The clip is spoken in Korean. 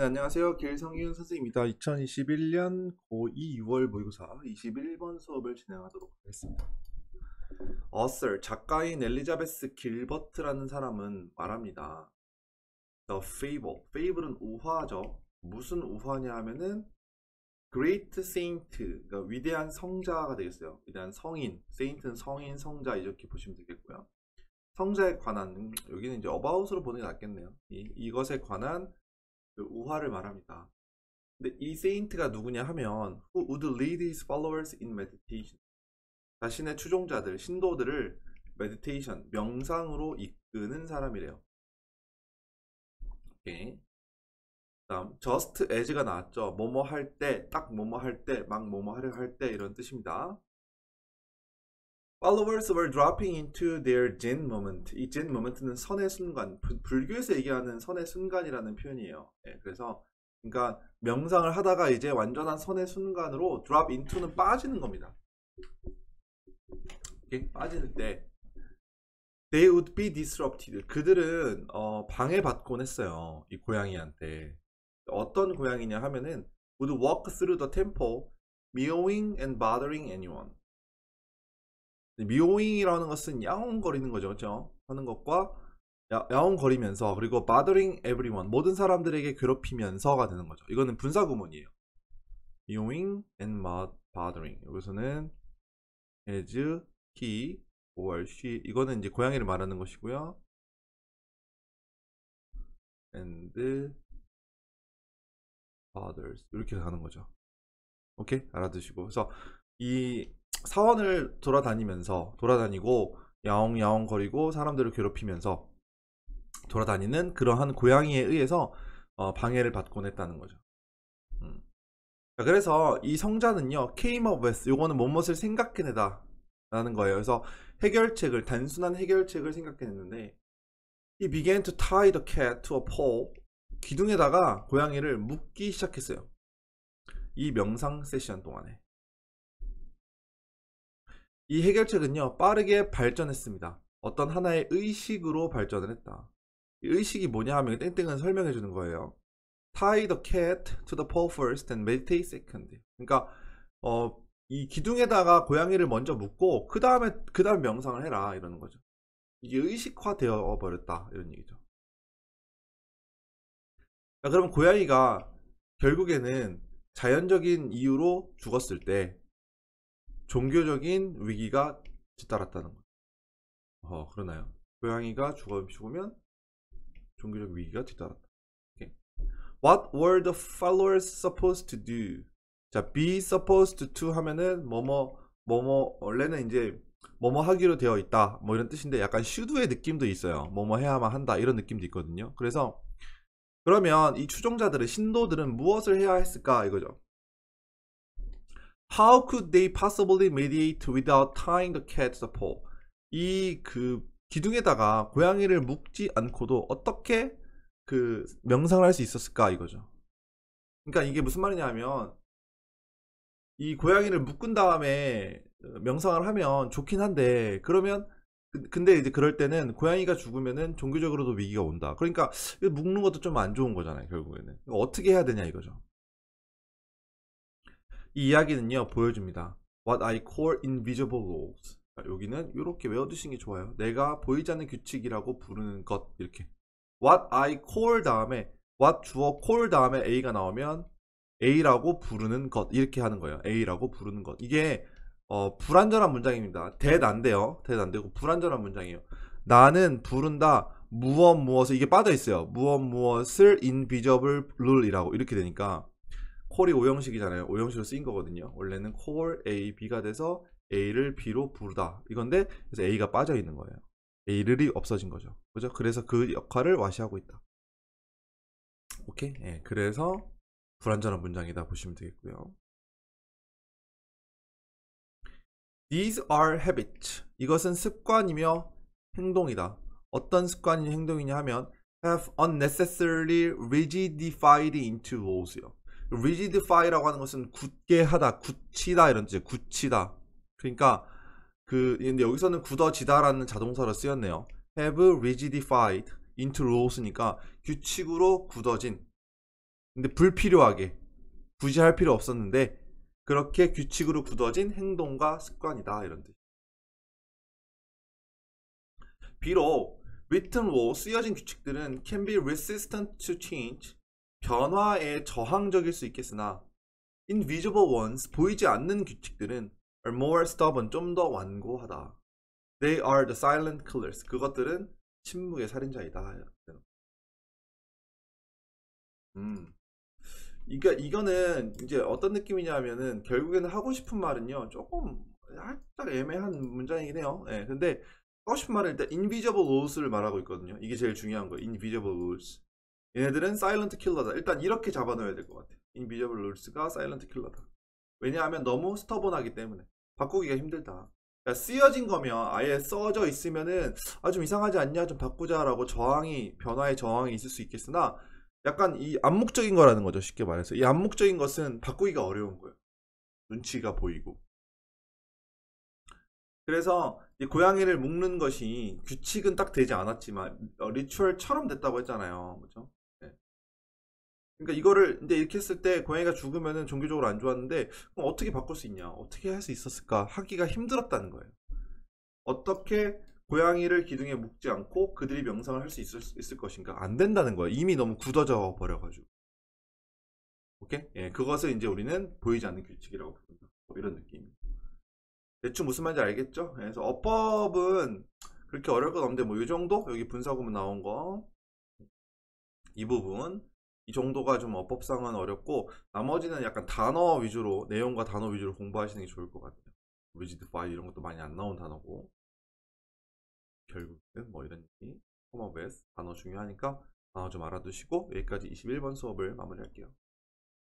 네, 안녕하세요. 길성윤 선생님입니다. 2021년 고2 6월 모의고사 21번 수업을 진행하도록 하겠습니다. author, 작가인 엘리자베스 길버트라는 사람은 말합니다. The fable, fable은 우화죠. 무슨 우화냐 하면은 great saint, 그러니까 위대한 성자가 되겠어요. 위대한 성인, saint는 성인, 성자 이렇게 보시면 되겠고요. 성자에 관한, 여기는 이제 about으로 보는 게 낫겠네요. 이, 이것에 관한 그 우화를 말합니다. 근데 이 세인트가 누구냐 하면 who would lead his followers in meditation. 자신의 추종자들, 신도들을 meditation, 명상으로 이끄는 사람이래요. 오케이. 다음 just as가 나왔죠. 뭐뭐 할 때, 딱 뭐뭐 할 때, 막 뭐뭐 하려 할 때 이런 뜻입니다. Followers were dropping into their Zen moment. 이 Zen moment는 선의 순간, 부, 불교에서 얘기하는 선의 순간이라는 표현이에요. 네, 그래서 그러니까 명상을 하다가 이제 완전한 선의 순간으로 drop into는 빠지는 겁니다. 이렇게 빠질 때 they would be disrupted. 그들은 어, 방해받곤 했어요. 이 고양이한테. 어떤 고양이냐 하면은 would walk through the temple meowing and bothering anyone. 미오잉이라는 것은 야옹거리는 거죠. 그렇죠? 하는 것과 야, 야옹거리면서 그리고 bothering everyone 모든 사람들에게 괴롭히면서가 되는 거죠. 이거는 분사 구문이에요. 미오잉 and bothering 여기서는 as, he, or she 이거는 이제 고양이를 말하는 것이고요. and others 이렇게 가는 거죠. 오케이 알아두시고 그래서 이 사원을 돌아다니면서 돌아다니고 야옹야옹 거리고 사람들을 괴롭히면서 돌아다니는 그러한 고양이에 의해서 어, 방해를 받곤 했다는 거죠. 음. 그래서 이 성자는요, came up with 요거는 무엇을 생각해내다 라는 거예요. 그래서 해결책을 단순한 해결책을 생각해냈는데 he began to tie the cat to a pole 기둥에다가 고양이를 묶기 시작했어요. 이 명상 세션 동안에. 이 해결책은요, 빠르게 발전했습니다. 어떤 하나의 의식으로 발전을 했다. 의식이 뭐냐 하면 땡땡은 설명해 주는 거예요. Tie the cat to the pole first and meditate second. 그러니까 어, 이 기둥에다가 고양이를 먼저 묶고 그 다음에 그 다음 명상을 해라 이러는 거죠. 이게 의식화 되어 버렸다 이런 얘기죠. 자, 그럼 고양이가 결국에는 자연적인 이유로 죽었을 때 종교적인 위기가 뒤따랐다는 거죠. 어, 그러나요? 고양이가 죽으면 종교적 위기가 뒤따랐다. Okay. What were the followers supposed to do? 자, be supposed to 하면은 뭐뭐 뭐뭐 원래는 이제 뭐뭐 하기로 되어 있다 뭐 이런 뜻인데 약간 should의 느낌도 있어요. 뭐뭐 해야만 한다 이런 느낌도 있거든요. 그래서 그러면 이 추종자들은 신도들은 무엇을 해야 했을까 이거죠. How could they possibly mediate without tying the cat to the pole? 이 그 기둥에다가 고양이를 묶지 않고도 어떻게 그 명상을 할 수 있었을까 이거죠. 그러니까 이게 무슨 말이냐면 이 고양이를 묶은 다음에 명상을 하면 좋긴 한데 그러면 근데 이제 그럴 때는 고양이가 죽으면은 종교적으로도 위기가 온다. 그러니까 묶는 것도 좀 안 좋은 거잖아요, 결국에는. 어떻게 해야 되냐 이거죠. 이 이야기는요 보여줍니다. What I call invisible laws. 여기는 이렇게 외워두시는 게 좋아요. 내가 보이지 않는 규칙이라고 부르는 것 이렇게. What I call 다음에 what 주어 call 다음에 a가 나오면 a라고 부르는 것 이렇게 하는 거예요. a라고 부르는 것. 이게 어, 불완전한 문장입니다. 대안 안 돼요. 대안 안 되고 불완전한 문장이에요. 나는 부른다. 무엇 무엇을 이게 빠져 있어요. 무엇 무엇을 invisible rule이라고 이렇게 되니까 콜이 오형식이잖아요. 오형식으로 쓰인 거거든요. 원래는 콜 A, B가 돼서 A를 B로 부르다. 이건데 그래서 A가 빠져 있는 거예요. A를이 없어진 거죠. 그죠? 그래서 그 역할을 와시하고 있다. 오케이? 예, 그래서 불완전한 문장이다 보시면 되겠고요. These are habits. 이것은 습관이며 행동이다. 어떤 습관이냐 행동이냐 하면 have unnecessarily rigidified into laws요. Rigidify라고 하는 것은 굳게 하다, 굳히다 이런 뜻이에요. 굳히다. 그러니까 그 근데 여기서는 굳어지다라는 자동사로 쓰였네요. have rigidified into laws니까 규칙으로 굳어진 근데 불필요하게 굳이 할 필요 없었는데 그렇게 규칙으로 굳어진 행동과 습관이다 이런 뜻. 비록 written law 쓰여진 규칙들은 can be resistant to change 변화에 저항적일 수 있겠으나 invisible ones 보이지 않는 규칙들은 are more stubborn 좀 더 완고하다. They are the silent killers. 그것들은 침묵의 살인자이다. 음. 이거 이거는 이제 어떤 느낌이냐면은 결국에는 하고 싶은 말은요 조금 살짝 애매한 문장이긴 해요. 예. 근데 하고 싶은 말은 일단 invisible laws를 말하고 있거든요. 이게 제일 중요한 거예요. invisible laws. 얘네들은 silent killer다. 일단 이렇게 잡아놓아야 될 것 같아요. invisible laws가 silent killer다. 왜냐하면 너무 스터번하기 때문에 바꾸기가 힘들다. 그러니까 쓰여진 거면 아예 써져 있으면은 아 좀 이상하지 않냐 좀 바꾸자라고 저항이 변화의 저항이 있을 수 있겠으나 약간 이 암묵적인 거라는 거죠 쉽게 말해서 이 암묵적인 것은 바꾸기가 어려운 거예요 눈치가 보이고 그래서 이 고양이를 묶는 것이 규칙은 딱 되지 않았지만 어, 리추얼처럼 됐다고 했잖아요 그렇죠 그러니까 이거를 이제 이렇게 했을 때 고양이가 죽으면은 종교적으로 안 좋았는데 그럼 어떻게 바꿀 수 있냐? 어떻게 할 수 있었을까? 하기가 힘들었다는 거예요. 어떻게 고양이를 기둥에 묶지 않고 그들이 명상을 할 수 있을, 있을 것인가? 안 된다는 거예요. 이미 너무 굳어져 버려가지고. 오케이? 예 그것을 이제 우리는 보이지 않는 규칙이라고 부른다. 뭐 이런 느낌 대충 무슨 말인지 알겠죠? 예, 그래서 어법은 그렇게 어려울 건 없는데 뭐 이 정도? 여기 분사구문 나온 거. 이 부분 이 정도가 좀 어법상은 어렵고 나머지는 약간 단어 위주로 내용과 단어 위주로 공부하시는 게 좋을 것 같아요. rigidify 이런 것도 많이 안 나온 단어고 결국은 뭐 이런 얘기 improvise 단어 중요하니까 단어 좀 알아두시고 여기까지 21번 수업을 마무리할게요.